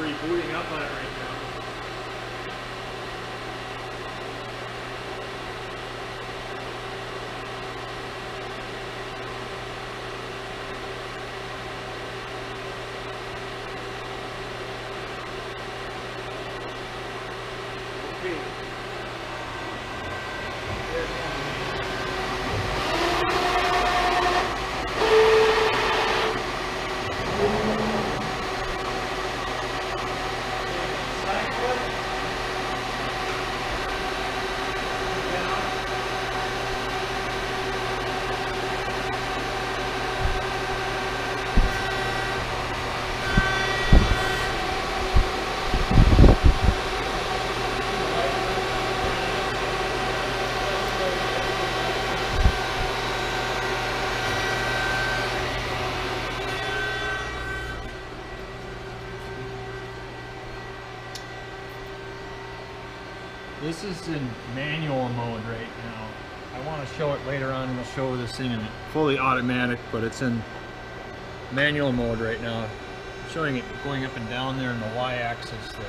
rebooting up on it right now. This is in manual mode right now. I want to show it later on we'll show this thing in fully automatic, but it's in manual mode right now. I'm showing it going up and down there in the y-axis there.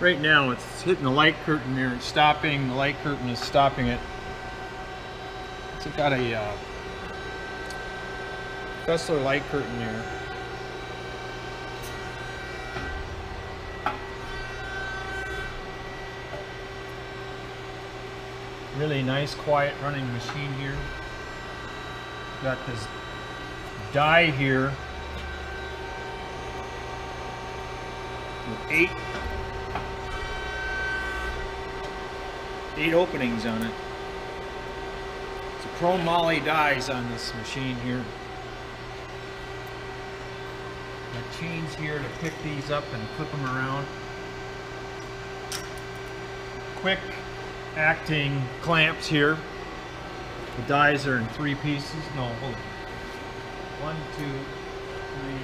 Right now it's hitting the light curtain there and stopping. The light curtain is stopping it. It's got a uh, Fiessler light curtain here. Really nice, quiet running machine here. Got this die here. With eight, eight openings on it. It's a moly dies on this machine here. Got chains here to pick these up and flip them around. Quick acting clamps here. The dies are in three pieces. No, hold it. One, two, three,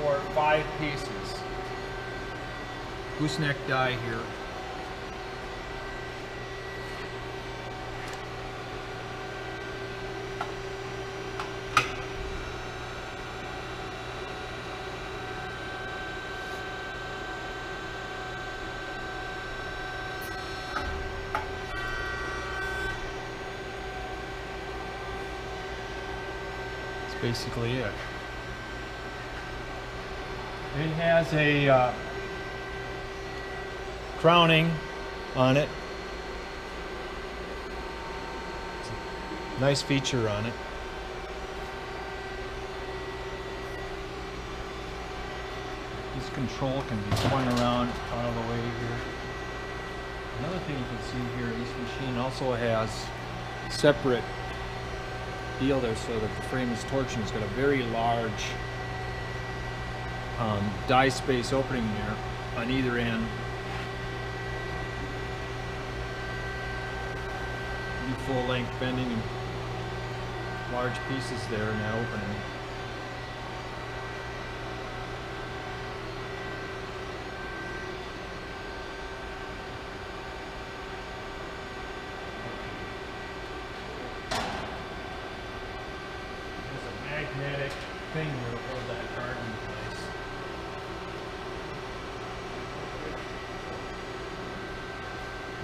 four, five pieces. Gooseneck die here. That's basically it. It has a uh, crowning on it. Nice feature on it. This control can be swung around out of the way here. Another thing you can see here, this machine also has separate deal there so that the frame is torching. It's got a very large um, die space opening there on either end. Full length bending and large pieces there in that opening. There's a magnetic thing that'll hold that in place.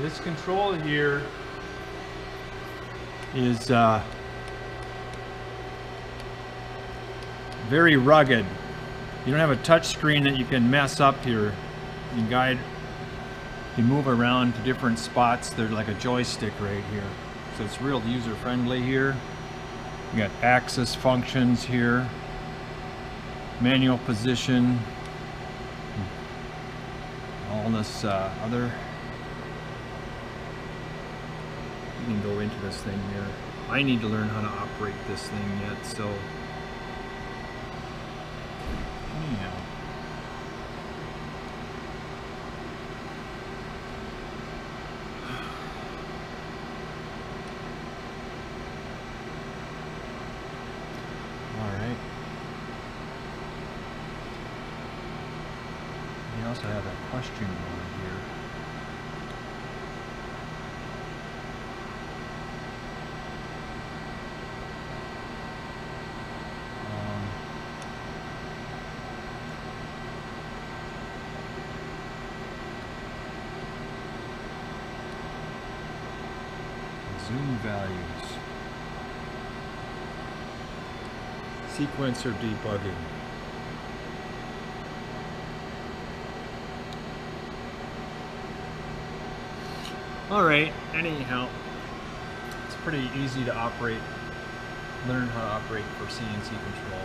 This control here is uh, very rugged. You don't have a touch screen that you can mess up here. You can guide, you move around to different spots. They're like a joystick right here. So it's real user friendly here. Got axis functions here, manual position, all this uh, other. You can go into this thing here. I need to learn how to operate this thing yet, so. question going here. Um, zoom values. Sequencer debugging. All right, anyhow, it's pretty easy to operate, learn how to operate for CNC control.